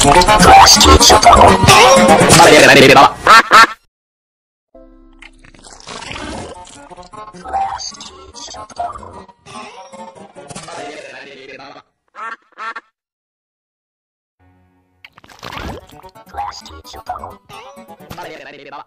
詳しき一応とこ誰でやれば誰でやれば詳しき一応とこ誰でやれば誰でやれば詳しき一応とこ誰でやれば誰でやれば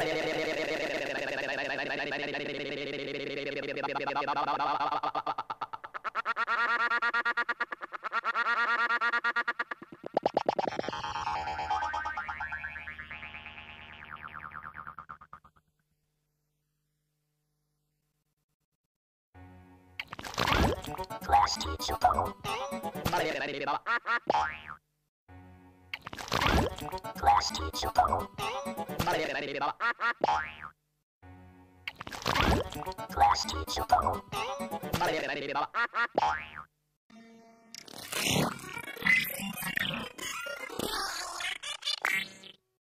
Class teacher bubble. Class teacher bubble. Class teacher.